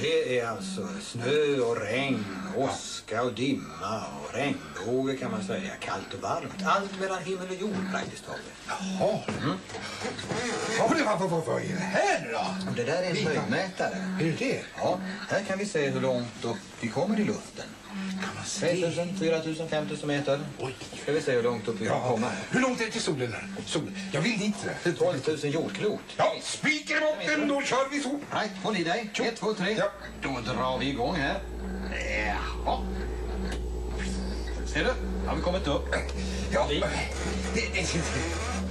Det är alltså snö och regn, åska och dimma och regnbåge kan man säga. Kallt och varmt. Allt mellan himmel och jord praktiskt taget. Jaha. Mm. Men vad, vad, vad är det här nu då? Det där är en höjdmätare. Är det det? Ja, här kan vi se hur långt upp vi kommer i luften. Kan man se? 3000, 4000, 5000 meter. Oj. Ska vi se hur långt upp vi kan Ja. komma. Hur långt är det till solen? Där? solen? Jag vill dit. 12 000 jordklot. Ja, spiken i botten, då kör vi så. Nej, håll i dig. Ett, två, tre. Ja. Då drar vi igång här. Jaha. Ser du? Har vi kommit upp? Ja,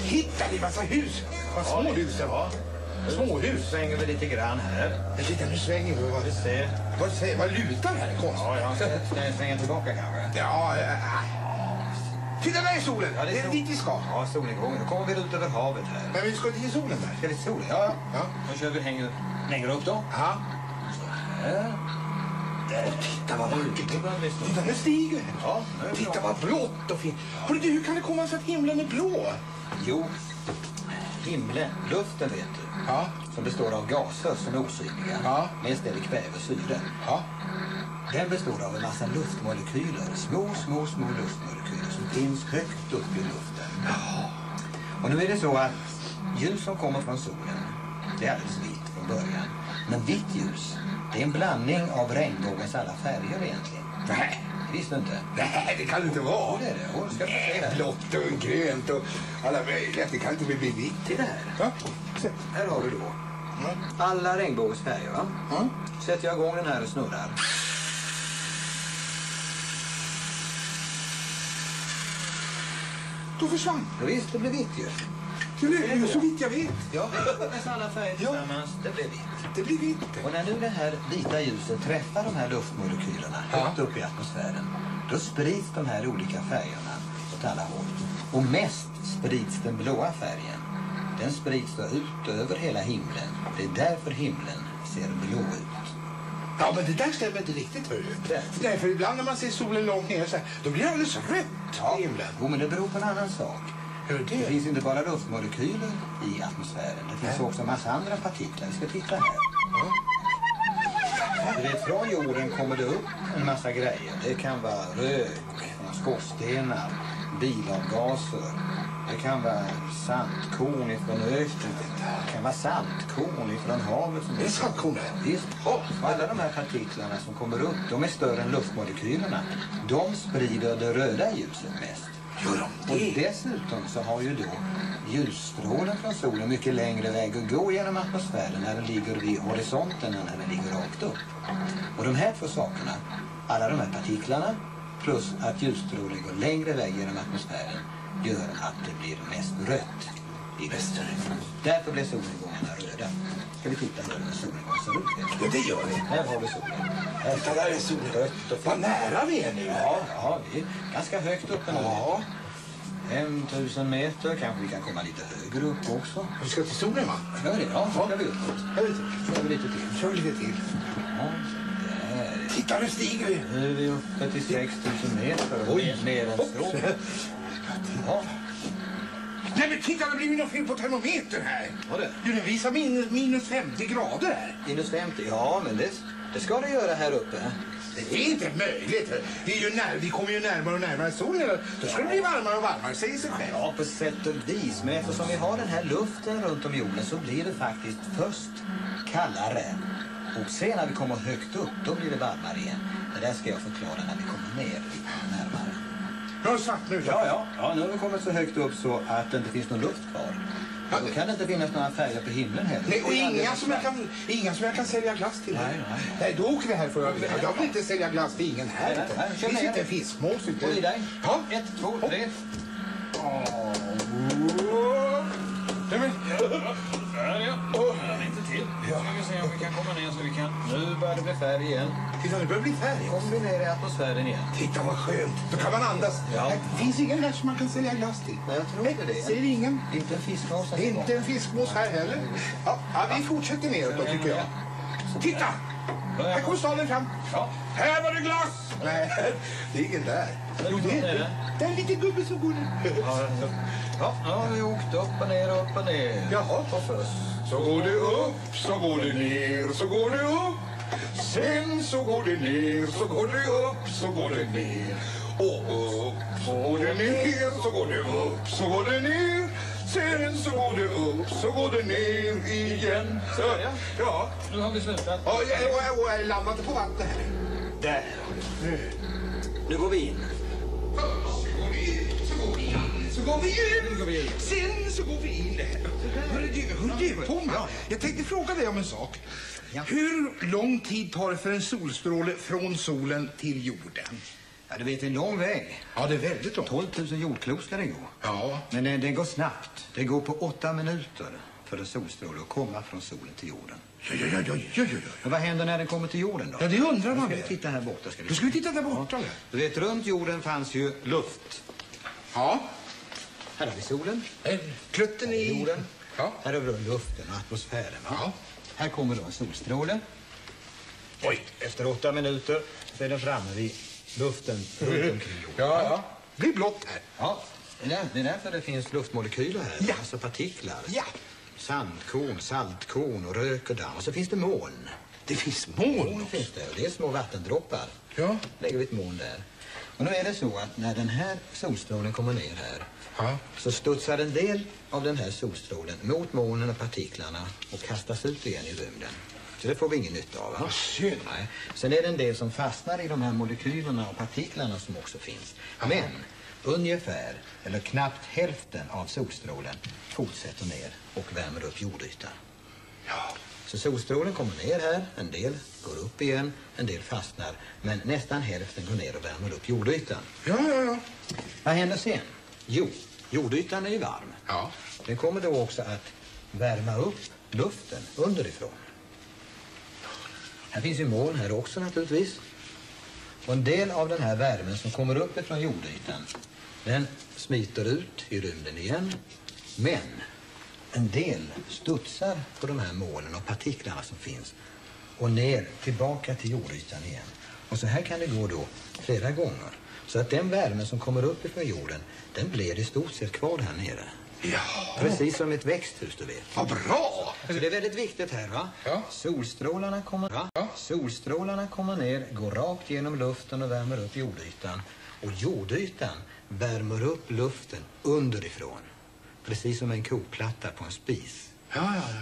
hittar ni massa hus? Vad små hus det var. Småhus. Svänger vi lite grann här. Jag tittar, nu svänger vi. Vad, ser. vad, säger- vad lutar här? Konstigt. Ja, jag ska svänga tillbaka kanske. Ja, ja. Titta, där är solen. Ja, det är sol. dit vi ska. Ja, solnedgången. Då kommer vi ut över havet här. Men vi ska till solen där. Ska vi till solen? Ja, ja. Då kör vi hänger, längre upp då. Ja. Här. Där, titta vad vackert det. Titta, nu stiger det. Ja, Titta vad blått och fint. Hörru du, hur kan det komma sig att himlen är blå? Jo, himlen, luften vet du. Ja. Som består av gaser som är osynliga. Ja. Mest är det kväve och syre. Ja. Den består av en massa luftmolekyler. Små, små, små luftmolekyler som finns högt upp i luften. Och nu är det så att ljus som kommer från solen, det är alldeles vitt från början. Men vitt ljus, det är en blandning av regnbågens alla färger egentligen. Nej. Det du inte? Nej, det kan det inte vara. Jo, det är det. Jo, ska Nej, det. blått och grönt och alla möjliga. Det kan inte bli vitt. Titta här. Ja. Här har du då alla regnbågens färger. Va? Mm. Sätter jag igång den här och snurrar. Då försvann. Ja, visst, det blir vitt ju. Det blev ju så vitt jag vet. Ja, nästan alla färger Ja. tillsammans. Det blir vitt. Det blir vitt. Och när nu det här vita ljuset träffar de här luftmolekylerna högt Ja. upp i atmosfären, då sprids de här olika färgerna åt alla håll. Och mest sprids den blåa färgen. Den sprids då ut över hela himlen. Det är därför himlen ser blå ut. Ja, men det där stämmer inte riktigt, hör du. Det. Nej, för ibland när man ser solen långt ner så här, då blir det alldeles rött i himlen. Jo, men det beror på en annan sak. Hur är Det det? finns inte bara luftmolekyler i atmosfären. Det finns Nej. också en massa andra partiklar. Vi ska titta här. Du vet, från jorden kommer det upp en massa grejer. Det kan vara rök från skorstenar, bilavgaser. Det kan vara sandkorn ifrån öknen. Det kan vara saltkorn ifrån havet. Som Är det saltkorn där? Visst. Och alla de här partiklarna som kommer upp, de är större än luftmolekylerna. De sprider det röda ljuset mest. Gör de Och dessutom så har ju då ljusstrålen från solen mycket längre väg att gå genom atmosfären när den ligger vid horisonten än när den ligger rakt upp. Och de här två sakerna, alla de här partiklarna plus att ljusstrålen går längre väg genom atmosfären gör att det blir mest rött i väster. Därför blir solnedgångarna röda. Ska vi titta här hur solnedgången ser ut? Ja, det gör vi. Här har vi solen. Här Titta, där är solen. Och Vad nära vi är nu. Ja, ja, det är ganska högt uppe nu. Ja. 5000 meter, kanske vi kan komma lite högre upp också. Vi ska till solen, va? Vi det? Ja, ska vi uppåt. Kör vi lite till. Kör vi lite till. Ja, där. Titta, nu stiger vi. Nu är vi uppe till 6000 meter. Oj. Mer än så. Ja, Nej, men titta, det blir något fel på termometern här. var det? Du, den visar minus, minus 50 grader här. Minus 50. Ja, men det, det ska det göra här uppe. Det är inte möjligt. Vi, är ju när, vi kommer ju närmare och närmare solen. Då ska det bli varmare och varmare, säger sig själv. Ja, på sätt och vis. Men eftersom vi har den här luften runt om jorden så blir det faktiskt först kallare. Och sen när vi kommer högt upp, då blir det varmare igen. Det där ska jag förklara när vi kommer ner lite närmare. Nu har svart nu. Ja, ja. ja, nu har vi kommit så högt upp så att det inte finns någon luft kvar. Och Då kan det inte finnas några färger på himlen heller. Nej, och inga som, jag kan, inga som jag kan sälja glass till. Nej, nej. nej då åker vi härifrån. Jag, jag vill inte sälja glass till ingen här. Nej, nej, nej, Det finns inte en fiskmås i dig. Ja. Ett, två, tre. Nej, Där ja. Lite till. Ja. Ska vi se om vi kan komma ner så vi kan. Nu börjar det bli färg igen. titta, det börjar bli färg. Kommer vi ner i atmosfären igen. Titta vad skönt. Då kan man andas. Ja. Det finns ingen här som man kan sälja glass till. Nej, jag tror inte det. Ser ingen. Inte en fiskmås gång. Inte en fiskmås här heller. Ja, ja, vi fortsätter neråt då tycker jag. Titta! Här kommer staden fram. Ja. Här var det glass! Nej, det är ingen där. Jo, det är det. Det är en liten gubbe som går där. Ja, ja, nu har vi åkt upp och ner, upp och ner. Jaha. Så går det upp, så går det ner, så går det upp. Sen så går det ner, så går det upp, så går det ner. Och upp, så går det ner, så går det upp, så går det ner. Sen så går det upp, så går det ner igen. Så, ja. Nu har vi slutat. Ja, jag, jag, landar inte på vatten. Där. Nu går vi in. Så går vi in, så går vi in, så går vi in. Nu går vi in. Sen så går vi in. Hörru du, hörru du Thomas, jag tänkte fråga dig om en sak. Ja. Hur lång tid tar det för en solstråle från solen till jorden? Ja, du vet, en lång väg. Ja, det är väldigt långt. 12 000 jordklot ska det gå. Ja. Men det, det går snabbt. Det går på åtta minuter för en solstråle att komma från solen till jorden. Ja, ja, ja, ja, ja, ja. Och vad händer när den kommer till jorden då? Ja, det undrar Nu man ska vi titta här borta. Ska vi Då ska vi titta där borta. Ja. Du vet, runt jorden fanns ju luft. Ja. Här har vi solen. Klutten i... Jorden. Ja. Här har vi luften och atmosfären. Va? Ja. Här kommer då en solstråle. Oj. Efter åtta minuter så är den framme vid luften runt omkring jorden. Ja, ja. Blir blått här. Ja, det är, därför det finns luftmolekyler här. Ja. Alltså partiklar. Ja. Sandkorn, saltkorn och rök och damm. Och så finns det moln. Det finns moln Moln finns det och det är små vattendroppar. Ja. lägger vi ett moln där. Och nu är det så att när den här solstrålen kommer ner här Ja. så studsar en del av den här solstrålen mot molnen och partiklarna och kastas ut igen i rymden. Så det får vi ingen nytta av. Va? Vad synd. Nej. Sen är det en del som fastnar i de här molekylerna och partiklarna som också finns. Men ungefär, eller knappt hälften av solstrålen fortsätter ner och värmer upp jordytan. Ja. Så solstrålen kommer ner här, en del går upp igen, en del fastnar. Men nästan hälften går ner och värmer upp jordytan. Ja, ja, ja. Vad händer sen? Jo, jordytan är ju varm. Ja. Den kommer då också att värma upp luften underifrån. Här finns ju moln här också naturligtvis. Och en del av den här värmen som kommer upp ifrån jordytan, den smiter ut i rymden igen. Men en del studsar på de här molnen och partiklarna som finns och ner tillbaka till jordytan igen. Och så här kan det gå då flera gånger. Så att den värmen som kommer upp ifrån jorden, den blir i stort sett kvar här nere. Ja. Precis som ett växthus, du vet. Vad bra! Så det är väldigt viktigt här, va? Ja. Solstrålarna kommer, va? Ja. Solstrålarna kommer ner, går rakt genom luften och värmer upp jordytan. Och jordytan värmer upp luften underifrån. Precis som en kokplatta på en spis. Ja, ja, ja.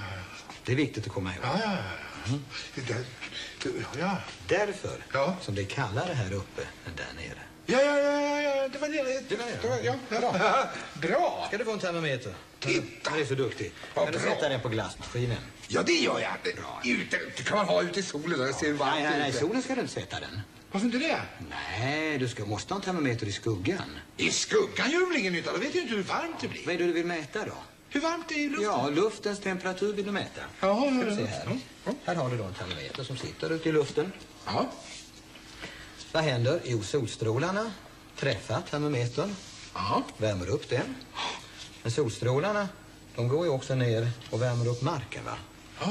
Det är viktigt att komma ihåg. Ja, ja, ja. Det där, ja. Därför Ja. som det är kallare här uppe än där nere. Ja, ja, det var det. Det var, ja, ja. Bra. Ska du få en termometer? Titta. Du är så duktig. Vad Kan du bra. sätta den på glassmaskinen? Ja, det gör jag. Det, ute, det kan man ha ute i solen. Jag ser varmt Nej, nej, nej, ute. solen ska du inte sätta den. Varför inte det? Nej, du ska, måste ha en termometer i skuggan. I skuggan gör det väl ingen nytta? Då vet jag inte hur varmt det blir. Vad är det du vill mäta då? Hur varmt det är i luften? Ja, luftens temperatur vill du mäta. Ja, Ska du se här. Ja. Här har du då en termometer som sitter ute i luften. Ja. Vad händer? Jo, solstrålarna träffar termometern, Ja. värmer upp den. Men solstrålarna, de går ju också ner och värmer upp marken, va? Ah,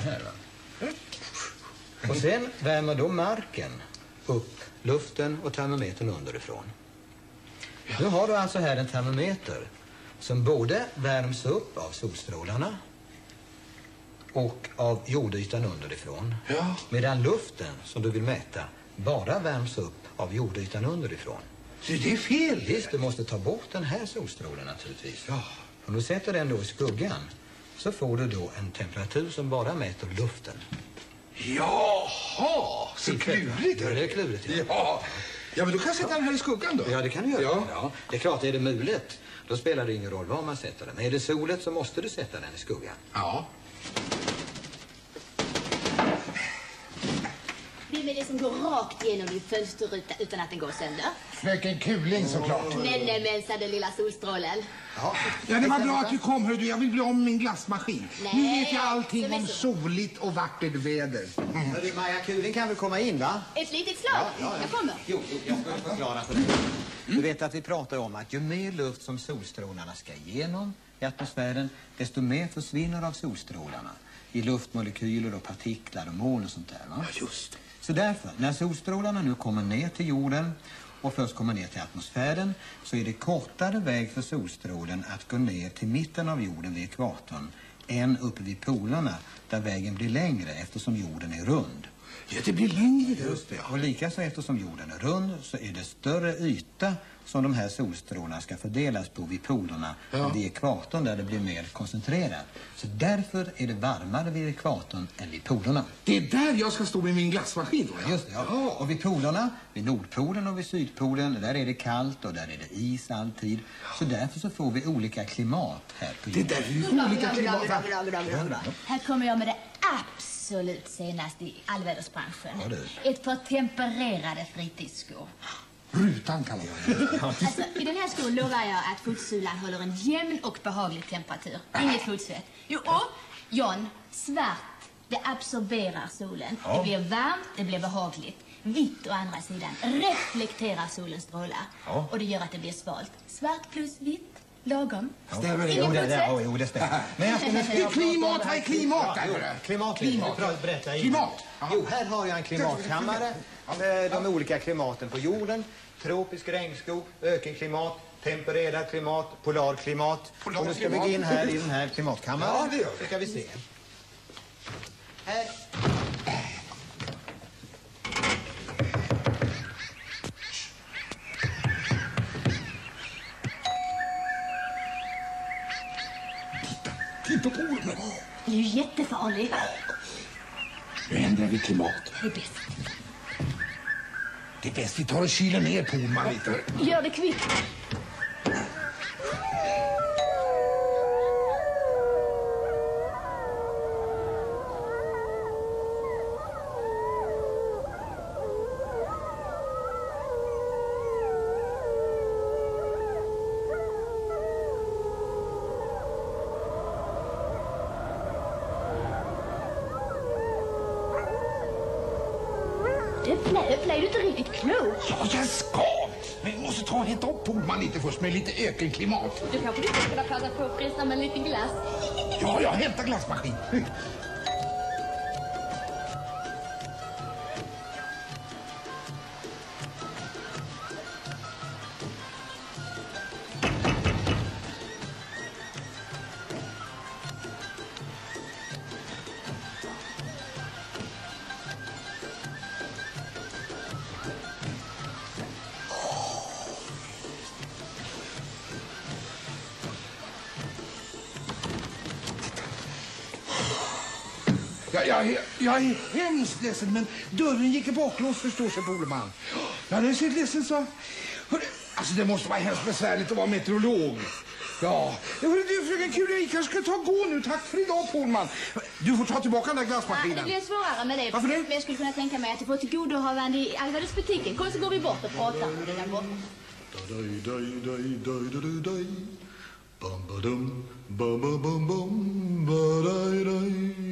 Här, va? Och sen värmer då marken upp luften och termometern underifrån. Nu har du alltså här en termometer som både värms upp av solstrålarna och av jordytan underifrån. Ja. Medan luften som du vill mäta bara värms upp av jordytan underifrån. Så det är fel. Visst, du måste ta bort den här solstrålen naturligtvis. Ja. Om du sätter den då i skuggan så får du då en temperatur som bara mäter luften. Jaha, så klurigt. Ja, det är klurigt, ja. Ja. ja, men då kan jag sätta den här i skuggan då. Ja, det kan du göra. Ja. Ja. det är klart, är det mulet, då spelar det ingen roll var man sätter den. Men är det solet så måste du sätta den i skuggan. Ja. Vem är det som går rakt genom din fönsterruta utan att den går sönder? Fröken Kuling såklart. Nänemensan, den lilla solstrålen. Ja, Ja, det var bra att du kom. Hörru, du. Jag vill bli om min glassmaskin. Nej, nu vet jag det allting är om soligt och vackert väder. Hörru, Maja Kuling kan väl komma in, va? Ett litet slag. Jag kommer. Jo, jo, jag ska förklara för dig. Du vet att vi pratar om att ju mer luft som solstrålarna ska igenom i atmosfären, desto mer försvinner av solstrålarna i luftmolekyler och partiklar och moln och sånt där. Va? Just så därför, när solstrålarna nu kommer ner till jorden och först kommer ner till atmosfären så är det kortare väg för solstrålen att gå ner till mitten av jorden vid ekvatorn än uppe vid polerna där vägen blir längre eftersom jorden är rund. Ja, det blir längre. Just det. Och likaså eftersom jorden är rund så är det större yta som de här solstrålarna ska fördelas på vid polerna Ja. vid ekvatorn där det blir mer koncentrerat. Så därför är det varmare vid ekvatorn än vid polerna. Det är där jag ska stå med min glassmaskin då, ja. Just det, ja. Och vid polerna, vid Nordpolen och vid Sydpolen, där är det kallt och där är det is alltid. Så därför så får vi olika klimat här på Det är jorden. där vi får olika klimat. Här kommer jag med det absolut senaste i allvädersbranschen. Ja. Ett par tempererade fritidsskor. Rutan kallar jag det. Alltså, I den här skon lovar jag att fotsulan håller en jämn och behaglig temperatur. Inget fotsvett. Jo, och John, svart, det absorberar solen. Det blir varmt, det blir behagligt. Vitt å andra sidan reflekterar solens strålar. Ja. Och det gör att det blir svalt. Svart plus vitt, lagom. Stämmer det? Jo, det, det, jo, det stämmer. Men jag ska, nu ska Det är jag prata om klimat, vad är klimat? Ja, klimat, Klimat. klimat. Berätta. Klimat. Jo, här har jag en klimatkammare med de olika klimaten på jorden. Tropisk regnskog, ökenklimat, tempererat klimat, polarklimat. Polar och nu ska vi gå in här i den här klimatkammaren. Ja, det gör vi. Ska vi se. Här. Titta på orden. Det är ju jättefarligt. Nu ändrar vi klimat. Det är bäst. Det är bäst vi tar och kyler ner Polman lite. Gör det kvickt. Klok? Ja, jag ska. Men vi måste ta och heta upp Polman lite först med lite ökenklimat. Du kanske skulle kunna passa på att fresta med lite glass. Ja, jag hämtar glassmaskin. Jag, jag, är- jag är hemskt ledsen, men dörren gick i baklås förstår sig Poleman. Jag är så ledsen så... Hörru, Alltså det måste vara hemskt besvärligt att vara meteorolog. Ja, Hörru, du fröken Kuria, vi kanske ska ta och gå nu. Tack för idag Poleman. Du får ta tillbaka den där Ja, glassmaskinen. det blir svårare med det. Varför det? Men jag skulle kunna tänka mig att du får tillgodohavande i Alvarezbutiken. Kom så går vi bort och pratar om det där borta. Regnet öser ner Jag sjunger och jag ler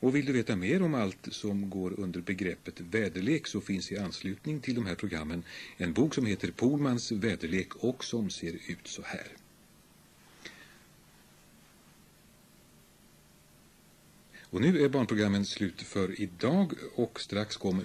Och vill du veta mer om allt som går under begreppet väderlek så finns i anslutning till de här programmen en bok som heter Polmans väderlek och som ser ut så här. Och nu är barnprogrammen slut för idag och strax kommer